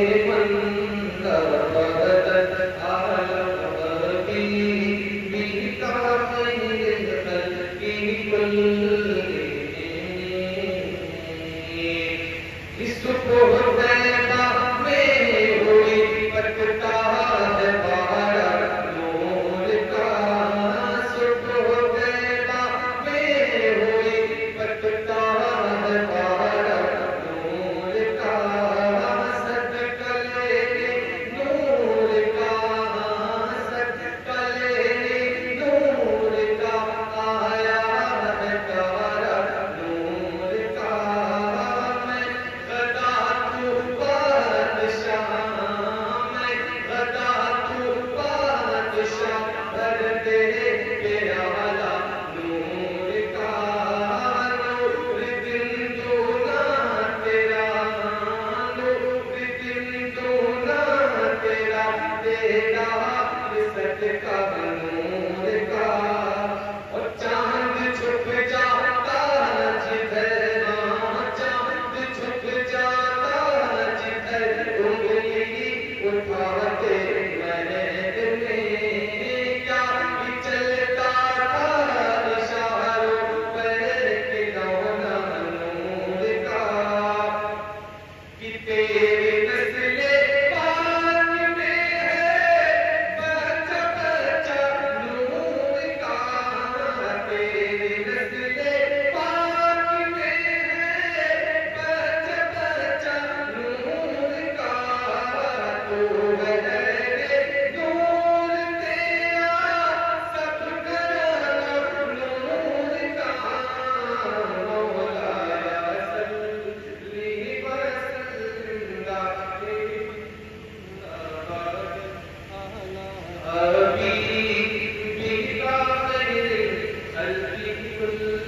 করে say Thank you.